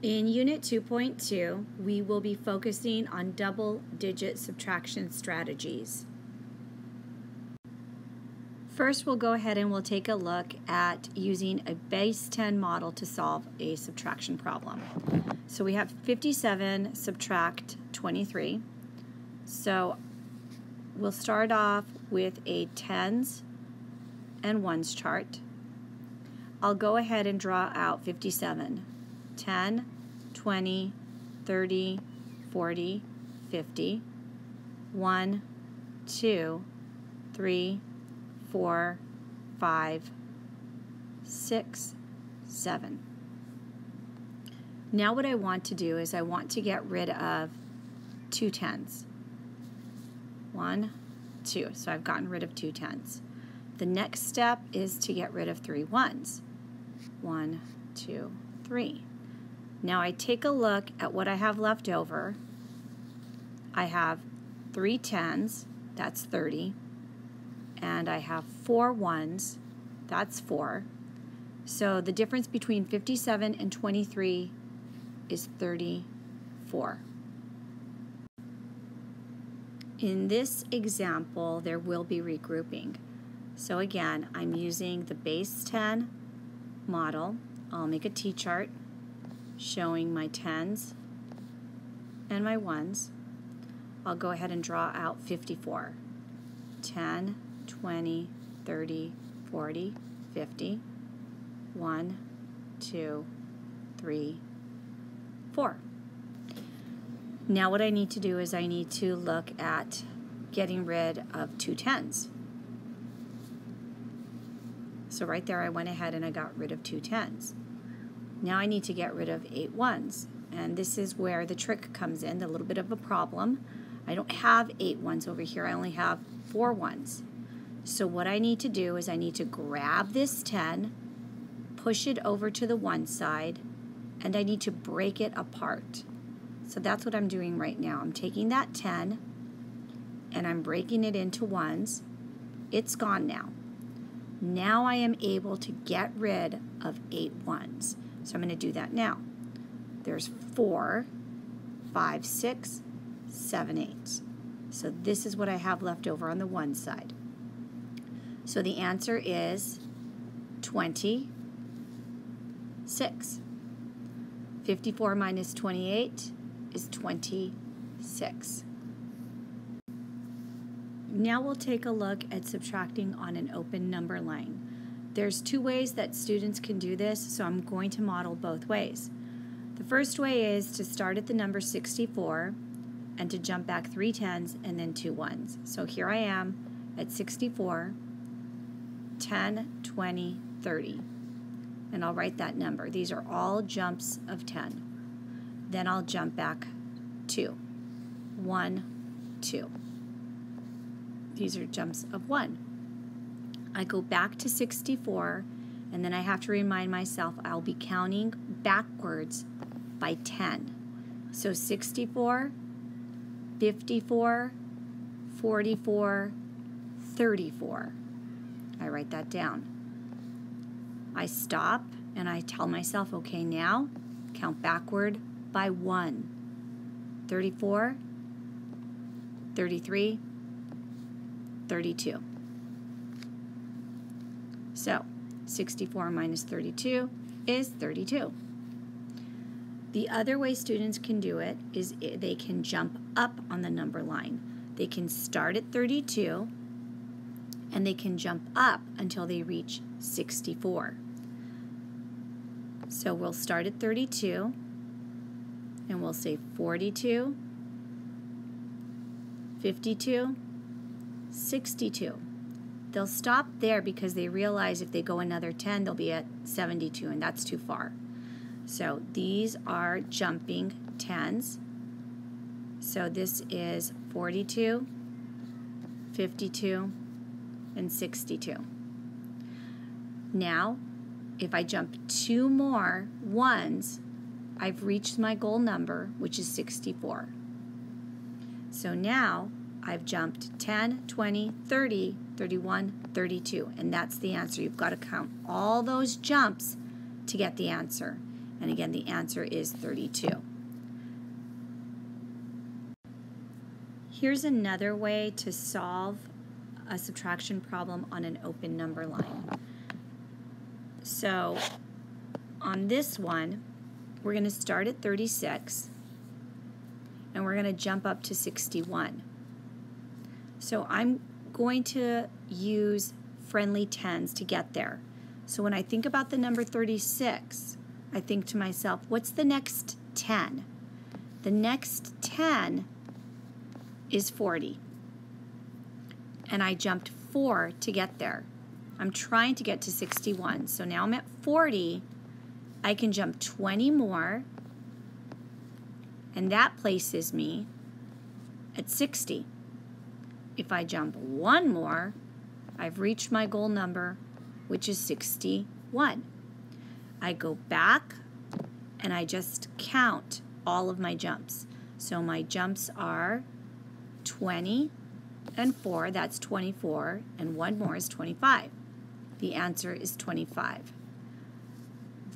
In Unit 2.2, we will be focusing on double-digit subtraction strategies. First, we'll go ahead and we'll take a look at using a base 10 model to solve a subtraction problem. So we have 57 subtract 23. So we'll start off with a tens and ones chart. I'll go ahead and draw out 57. 10, 20, 30, 40, 50, 1, 2, 3, 4, 5, 6, 7. Now what I want to do is I want to get rid of two tens. One, two. So I've gotten rid of two tens. The next step is to get rid of three ones. One, two, three. Now I take a look at what I have left over. I have three tens, that's 30, and I have four ones, that's four. So the difference between 57 and 23 is 34. In this example, there will be regrouping. So again, I'm using the base 10 model. I'll make a T-chart showing my tens and my ones. I'll go ahead and draw out 54. 10, 20, 30, 40, 50. 1, 2, 3, 4. Now what I need to do is I need to look at getting rid of two tens. So right there I went ahead and I got rid of two tens. Now I need to get rid of eight ones. And this is where the trick comes in, a little bit of a problem. I don't have eight ones over here, I only have four ones. So what I need to do is I need to grab this 10, push it over to the one side, and I need to break it apart. So that's what I'm doing right now. I'm taking that 10 and I'm breaking it into ones. It's gone now. Now I am able to get rid of eight ones. So I'm going to do that now. There's four, five, six, seven, eight. So this is what I have left over on the one side. So the answer is 26. 54 minus 28 is 26. Now we'll take a look at subtracting on an open number line. There's two ways that students can do this, so I'm going to model both ways. The first way is to start at the number 64 and to jump back three tens and then two ones. So here I am at 64, 10, 20, 30. And I'll write that number. These are all jumps of 10. Then I'll jump back two. One, two. These are jumps of one. I go back to 64, and then I have to remind myself I'll be counting backwards by 10. So 64, 54, 44, 34. I write that down. I stop and I tell myself, okay, now count backward by 1. 34, 33, 32. So 64 minus 32 is 32. The other way students can do it is they can jump up on the number line. They can start at 32 and they can jump up until they reach 64. So we'll start at 32 and we'll say 42, 52, 62. They'll stop there because they realize if they go another 10, they'll be at 72, and that's too far. So these are jumping 10s. So this is 42, 52, and 62. Now, if I jump two more ones, I've reached my goal number, which is 64. So now I've jumped 10, 20, 30, 31, 32, and that's the answer. You've got to count all those jumps to get the answer. And again, the answer is 32. Here's another way to solve a subtraction problem on an open number line. So on this one, we're going to start at 36 and we're going to jump up to 61. So I'm going to use friendly tens to get there. So when I think about the number 36, I think to myself, what's the next 10? The next 10 is 40. And I jumped 4 to get there. I'm trying to get to 61. So now I'm at 40. I can jump 20 more. And that places me at 60. If I jump one more, I've reached my goal number, which is 61. I go back and I just count all of my jumps. So my jumps are 20 and 4, that's 24, and one more is 25. The answer is 25.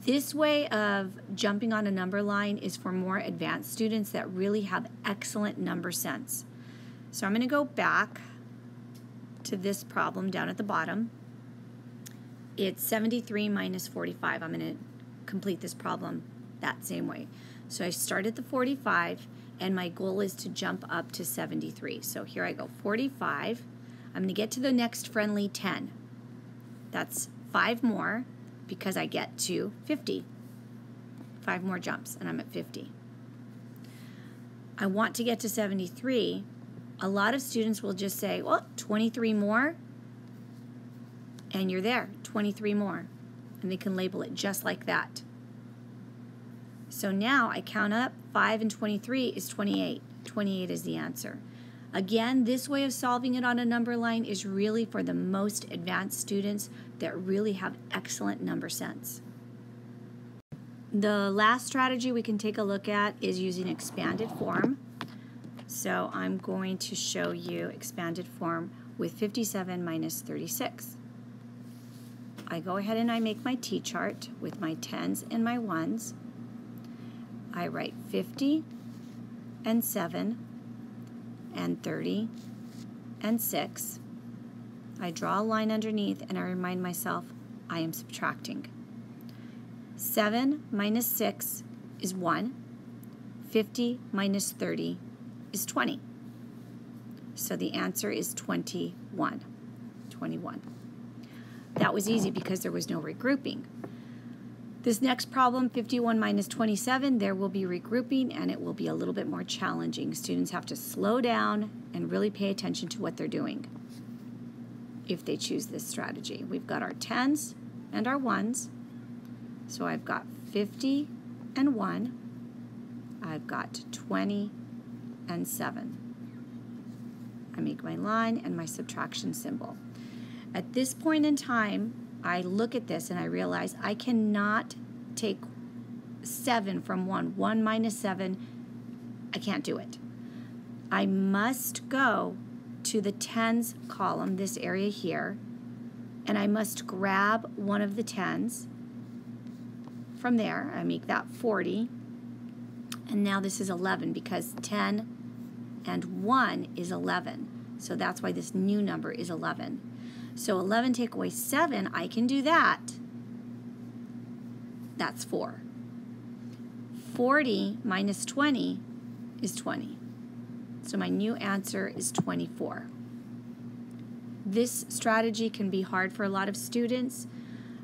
This way of jumping on a number line is for more advanced students that really have excellent number sense. So I'm going to go back to this problem down at the bottom. It's 73 minus 45. I'm going to complete this problem that same way. So I start at the 45 and my goal is to jump up to 73. So here I go, 45. I'm going to get to the next friendly 10. That's five more because I get to 50. Five more jumps and I'm at 50. I want to get to 73. A lot of students will just say, well, 23 more, and you're there, 23 more. And they can label it just like that. So now I count up 5 and 23 is 28. 28 is the answer. Again, this way of solving it on a number line is really for the most advanced students that really have excellent number sense. The last strategy we can take a look at is using expanded form. So I'm going to show you expanded form with 57 minus 36. I go ahead and I make my T-chart with my 10s and my 1s. I write 50 and 7 and 30 and 6. I draw a line underneath and I remind myself I am subtracting. 7 minus 6 is 1. 50 minus 30 is 20. So the answer is 21. 21. That was easy because there was no regrouping. This next problem, 51 minus 27, there will be regrouping and it will be a little bit more challenging. Students have to slow down and really pay attention to what they're doing if they choose this strategy. We've got our 10s and our 1s. So I've got 50 and 1. I've got 20 and 7. I make my line and my subtraction symbol. At this point in time, I look at this and I realize I cannot take 7 from 1. 1 minus 7, I can't do it. I must go to the tens column, this area here, and I must grab one of the tens. From there, I make that 40. And now this is 11 because 10 and 1 is 11. So that's why this new number is 11. So 11 take away 7, I can do that. That's 4. 40 minus 20 is 20. So my new answer is 24. This strategy can be hard for a lot of students.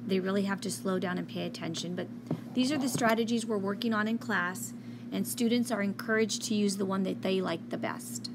They really have to slow down and pay attention, but these are the strategies we're working on in class, and students are encouraged to use the one that they like the best.